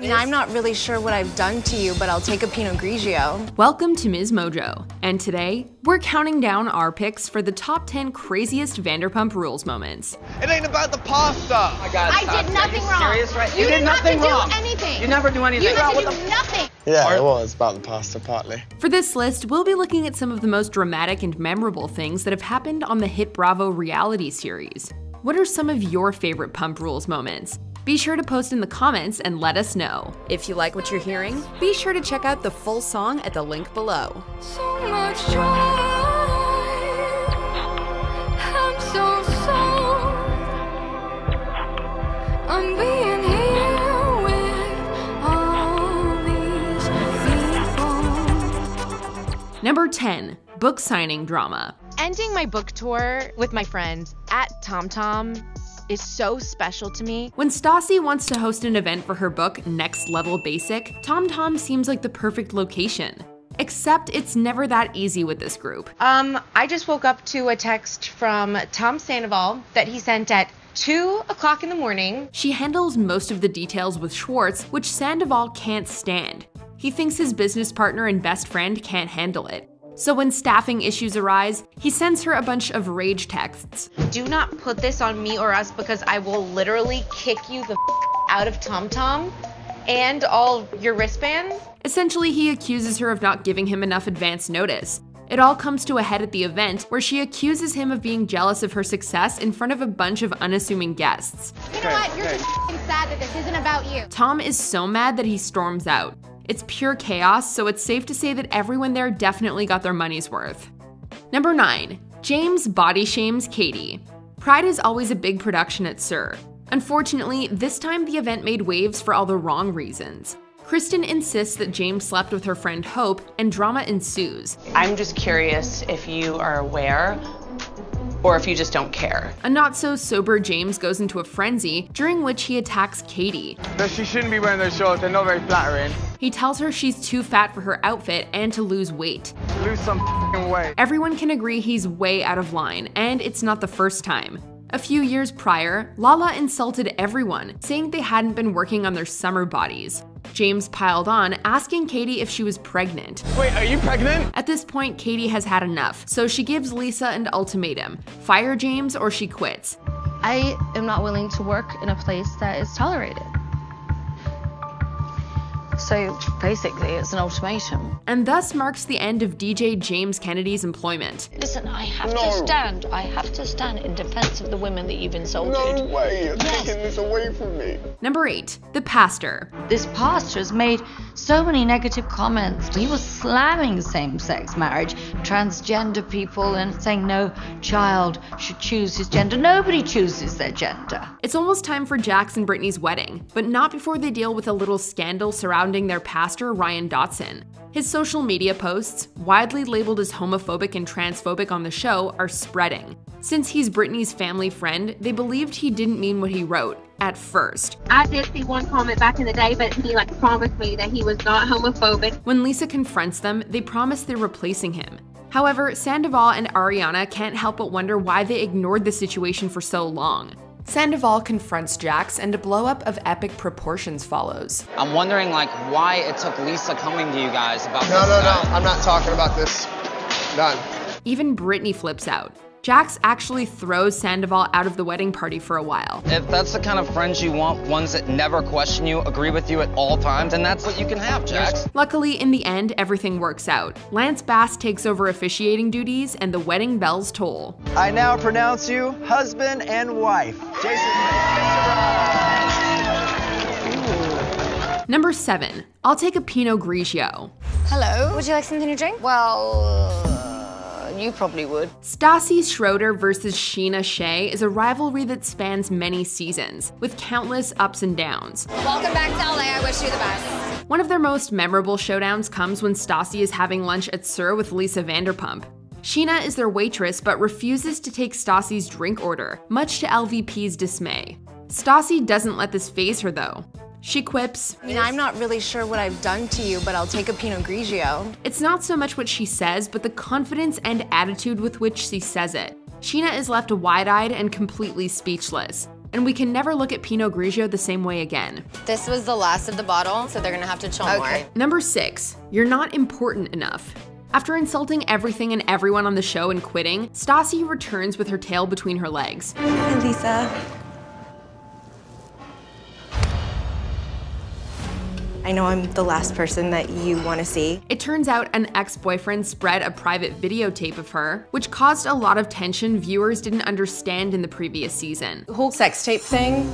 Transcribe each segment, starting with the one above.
I mean, I'm not really sure what I've done to you, but I'll take a Pinot Grigio. Welcome to Ms. Mojo, and today we're counting down our picks for the top 10 craziest Vanderpump Rules moments. It ain't about the pasta. Oh my God, I did nothing wrong. Serious, right? You, did didn't nothing have to wrong. do anything. You never do anything. You had What to the nothing. Yeah, it was about the pasta partly. For this list, we'll be looking at some of the most dramatic and memorable things that have happened on the hit Bravo reality series. What are some of your favorite Pump Rules moments? Be sure to post in the comments and let us know. If you like what you're hearing, be sure to check out the full song at the link below. So much joy. I'm so. I'm being here with all these people. Number 10, book signing drama. Ending my book tour with my friends at TomTom is so special to me. When Stassi wants to host an event for her book, Next Level Basic, TomTom seems like the perfect location. Except it's never that easy with this group. Um, I just woke up to a text from Tom Sandoval that he sent at 2 o'clock in the morning. She handles most of the details with Schwartz, which Sandoval can't stand. He thinks his business partner and best friend can't handle it. So when staffing issues arise, he sends her a bunch of rage texts. Do not put this on me or us because I will literally kick you the out of TomTom and all your wristbands. Essentially, he accuses her of not giving him enough advance notice. It all comes to a head at the event, where she accuses him of being jealous of her success in front of a bunch of unassuming guests. You know what? You're just f***ing sad that this isn't about you. Tom is so mad that he storms out. It's pure chaos, so it's safe to say that everyone there definitely got their money's worth. Number 9. James body shames Katie. Pride is always a big production at SUR. Unfortunately, this time the event made waves for all the wrong reasons. Kristen insists that James slept with her friend Hope, and drama ensues. I'm just curious if you are aware or if you just don't care. A not so sober James goes into a frenzy, during which he attacks Katie. No, she shouldn't be wearing those shorts. They're not very flattering. He tells her she's too fat for her outfit and to lose weight. Lose some f***ing weight. Everyone can agree he's way out of line, and it's not the first time. A few years prior, Lala insulted everyone, saying they hadn't been working on their summer bodies. James piled on, asking Katie if she was pregnant. Wait, are you pregnant? At this point, Katie has had enough, so she gives Lisa an ultimatum fire James or she quits. I am not willing to work in a place that is tolerated. So basically, it's an ultimatum. And thus marks the end of DJ James Kennedy's employment. Listen, I have No. to stand. I have to stand in defense of the women that you've insulted. No way. You're Yes. taking this away from me. Number 8. The Pastor. This pastor has made so many negative comments. He was slamming same sex marriage, transgender people, and saying no child should choose his gender. Nobody chooses their gender. It's almost time for Jax and Brittany's wedding, but not before they deal with a little scandal surrounding their pastor, Ryan Dotson. His social media posts, widely labeled as homophobic and transphobic on the show, are spreading. Since he's Brittany's family friend, they believed he didn't mean what he wrote, at first. I did see one comment back in the day, but he like promised me that he was not homophobic. When Lisa confronts them, they promise they're replacing him. However, Sandoval and Ariana can't help but wonder why they ignored the situation for so long. Sandoval confronts Jax, and a blowup of epic proportions follows. I'm wondering, like, why it took Lisa coming to you guys about No, this no, no. guy. I'm not talking about this. Done. Even Brittany flips out. Jax actually throws Sandoval out of the wedding party for a while. If that's the kind of friends you want, ones that never question you, agree with you at all times, then that's what you can have, Jax. Luckily, in the end, everything works out. Lance Bass takes over officiating duties, and the wedding bells toll. I now pronounce you husband and wife. Jason. Number 7. I'll take a Pinot Grigio. Hello. Would you like something to drink? Well, uh, you probably would. Stassi Schroeder versus Sheena Shea is a rivalry that spans many seasons, with countless ups and downs. Welcome back to LA. I wish you the best. One of their most memorable showdowns comes when Stassi is having lunch at SUR with Lisa Vanderpump. Sheena is their waitress but refuses to take Stassi's drink order, much to LVP's dismay. Stassi doesn't let this faze her though. She quips, I mean, I'm not really sure what I've done to you, but I'll take a Pinot Grigio. It's not so much what she says, but the confidence and attitude with which she says it. Sheena is left wide eyed and completely speechless. and we can never look at Pinot Grigio the same way again. This was the last of the bottle, so they're gonna have to chill more. Number six, you're not important enough. After insulting everything and everyone on the show and quitting, Stassi returns with her tail between her legs. Hi, Lisa. I know I'm the last person that you want to see. It turns out an ex boyfriend spread a private videotape of her, which caused a lot of tension viewers didn't understand in the previous season. The whole sex tape thing,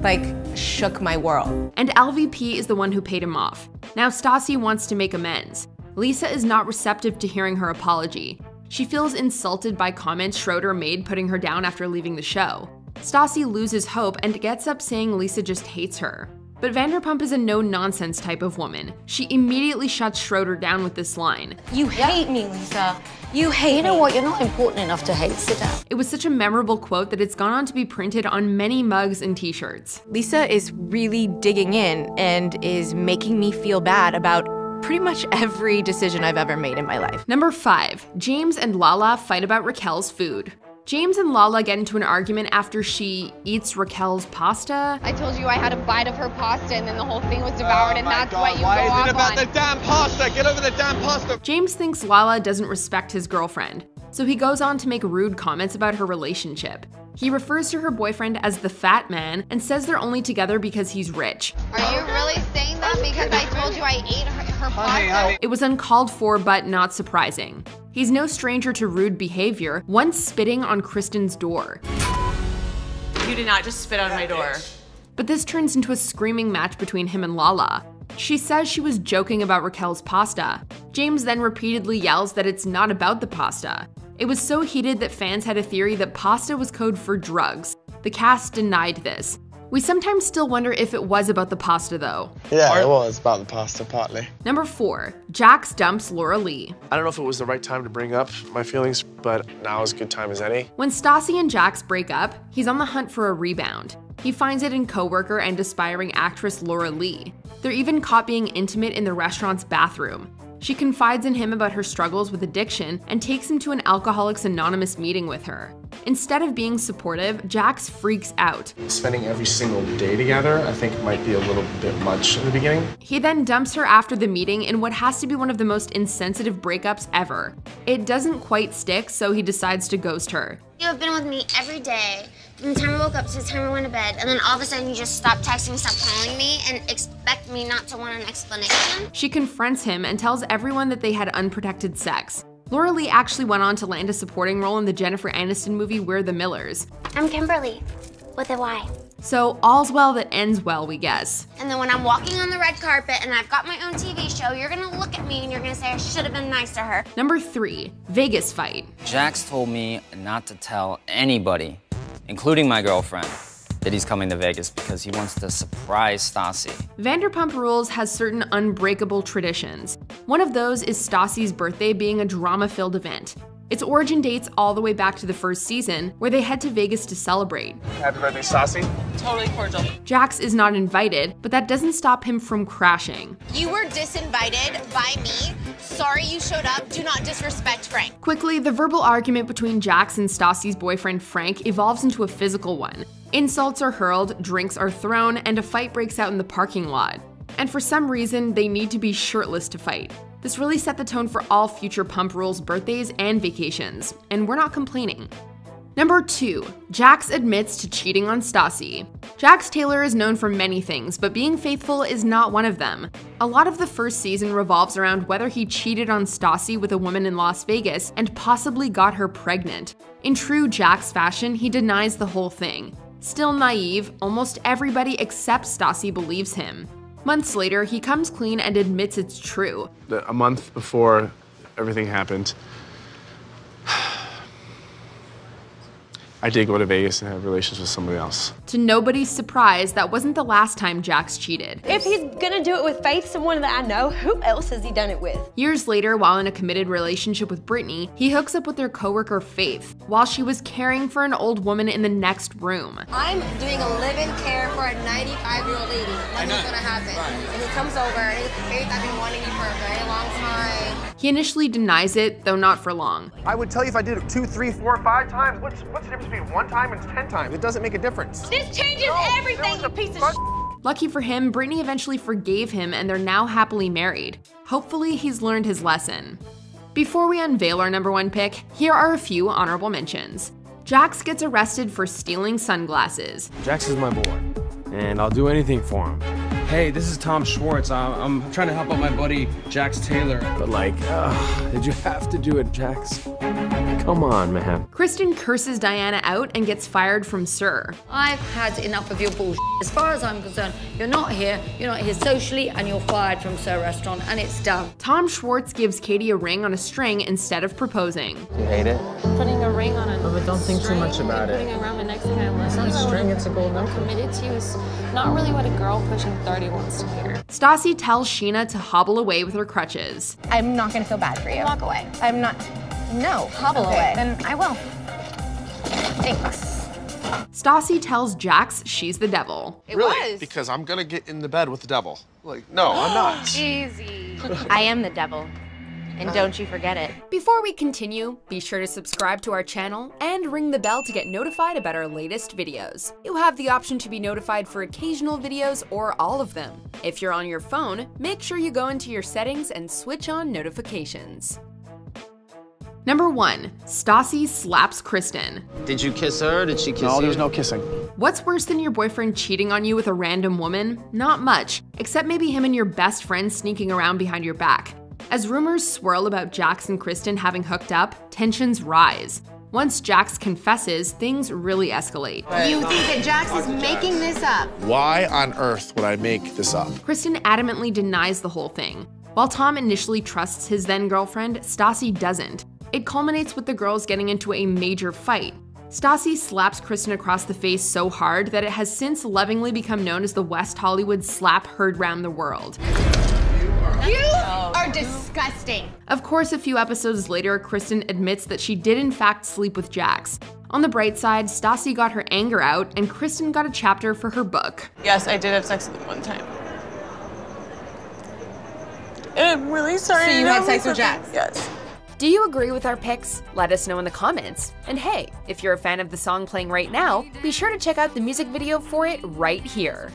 like, shook my world. And LVP is the one who paid him off. Now Stassi wants to make amends. Lisa is not receptive to hearing her apology. She feels insulted by comments Schroeder made putting her down after leaving the show. Stassi loses hope and gets up saying Lisa just hates her. But Vanderpump is a no nonsense type of woman. She immediately shuts Schroeder down with this line You hate me, Lisa. You hate You know me. what? You're not important enough to hate. Sit down. It was such a memorable quote that it's gone on to be printed on many mugs and t shirts. Lisa is really digging in and is making me feel bad about pretty much every decision I've ever made in my life. Number 5. James and Lala fight about Raquel's food. James and Lala get into an argument after she eats Raquel's pasta. I told you I had a bite of her pasta and then the whole thing was devoured, and oh that's what you Why go is off it about on. the damn pasta? Get over the damn pasta. James thinks Lala doesn't respect his girlfriend, so he goes on to make rude comments about her relationship. He refers to her boyfriend as the fat man and says they're only together because he's rich. Are you really saying that because I told you I ate her, her pasta? It was uncalled for, but not surprising. He's no stranger to rude behavior, once spitting on Kristen's door. You did not just spit on my door. But this turns into a screaming match between him and Lala. She says she was joking about Raquel's pasta. James then repeatedly yells that it's not about the pasta. It was so heated that fans had a theory that pasta was code for drugs. The cast denied this. We sometimes still wonder if it was about the pasta though. Yeah, it was about the pasta partly. Number 4. Jax dumps Laura-Leigh. I don't know if it was the right time to bring up my feelings, but now is a good time as any. When Stassi and Jax break up, he's on the hunt for a rebound. He finds it in coworker and aspiring actress Laura-Leigh. They're even caught being intimate in the restaurant's bathroom. She confides in him about her struggles with addiction and takes him to an Alcoholics Anonymous meeting with her. Instead of being supportive, Jax freaks out. Spending every single day together, I think, might be a little bit much in the beginning. He then dumps her after the meeting in what has to be one of the most insensitive breakups ever. It doesn't quite stick, so he decides to ghost her. You have been with me every day from the time I woke up to the time I went to bed, and then all of a sudden you just stop texting, stop calling me, and expect me not to want an explanation? She confronts him and tells everyone that they had unprotected sex. Laura-Leigh actually went on to land a supporting role in the Jennifer Aniston movie We're the Millers. I'm Kimberly, with a Y. So all's well that ends well, we guess. And then when I'm walking on the red carpet and I've got my own TV show, you're gonna look at me and you're gonna say I should have been nice to her. Number three, Vegas fight. Jax told me not to tell anybody, including my girlfriend, that he's coming to Vegas because he wants to surprise Stassi. Vanderpump Rules has certain unbreakable traditions. One of those is Stassi's birthday being a drama filled event. Its origin dates all the way back to the first season, where they head to Vegas to celebrate. Happy birthday, Stassi. Totally cordial. Jax is not invited, but that doesn't stop him from crashing. You were disinvited by me. Sorry you showed up. Do not disrespect Frank. Quickly, the verbal argument between Jax and Stassi's boyfriend Frank evolves into a physical one. Insults are hurled, drinks are thrown, and a fight breaks out in the parking lot. And for some reason, they need to be shirtless to fight. This really set the tone for all future Pump Rules birthdays and vacations, and we're not complaining. Number 2. Jax admits to cheating on Stassi. Jax Taylor is known for many things, but being faithful is not one of them. A lot of the first season revolves around whether he cheated on Stassi with a woman in Las Vegas and possibly got her pregnant. In true Jax fashion, he denies the whole thing. Still naive, almost everybody except Stassi believes him. Months later, he comes clean and admits it's true. A month before everything happened, I did go to Vegas and have relations with somebody else. To nobody's surprise, that wasn't the last time Jax cheated. If he's gonna do it with Faith, someone that I know, who else has he done it with? Years later, while in a committed relationship with Brittany, he hooks up with their coworker Faith while she was caring for an old woman in the next room. I'm doing a live-in care for a 95-year-old lady. Nothing's gonna happen. And he comes over and he's Faith, I've been wanting you for a very long time. He initially denies it, though not for long. I would tell you if I did it two, three, four, five times. What's, what's the difference between one time and ten times. It doesn't make a difference. This changes everything, you piece of sh- Lucky for him, Brittany eventually forgave him and they're now happily married. Hopefully, he's learned his lesson. Before we unveil our number one pick, here are a few honorable mentions. Jax gets arrested for stealing sunglasses. Jax is my boy, and I'll do anything for him. Hey, this is Tom Schwartz. I'm, I'm trying to help out my buddy Jax Taylor. But like, ugh, did you have to do it, Jax? Come on, man. Kristen curses Diana out and gets fired from SUR. I've had enough of your bullshit. As far as I'm concerned, you're not here, you're not here socially, and you're fired from SUR Restaurant, and it's done. Tom Schwartz gives Katie a ring on a string instead of proposing. You hate it? Putting a ring on a No, but don't think too much about putting it. it around my neck saying I It's you. not a I string, it's a gold I'm necklace. committed to you is not really what a girl pushing 30 wants to hear. Stassi tells Sheena to hobble away with her crutches. I'm not gonna feel bad for you. Walk away. I'm not. No, hobble Okay, away. Then I will. Thanks. Stassi tells Jax she's the devil. It really? Was. Because I'm gonna get in the bed with the devil. Like, no, I'm not. Easy. I am the devil. And don't you forget it. Before we continue, be sure to subscribe to our channel and ring the bell to get notified about our latest videos. You have the option to be notified for occasional videos or all of them. If you're on your phone, make sure you go into your settings and switch on notifications. Number 1. Stassi slaps Kristen. Did you kiss her? Did she kiss No, you? there was no kissing. What's worse than your boyfriend cheating on you with a random woman? Not much, except maybe him and your best friend sneaking around behind your back. As rumors swirl about Jax and Kristen having hooked up, tensions rise. Once Jax confesses, things really escalate. You think that Jax is making this up? Why on earth would I make this up? Kristen adamantly denies the whole thing. While Tom initially trusts his then girlfriend, Stassi doesn't. It culminates with the girls getting into a major fight. Stassi slaps Kristen across the face so hard that it has since lovingly become known as the West Hollywood slap heard round the world. You are disgusting. Of course, a few episodes later, Kristen admits that she did in fact sleep with Jax. On the bright side, Stassi got her anger out, and Kristen got a chapter for her book. Yes, I did have sex with him one time. I'm really sorry. So you I had sex with okay. Jax? Yes. Do you agree with our picks? Let us know in the comments. And hey, if you're a fan of the song playing right now, be sure to check out the music video for it right here.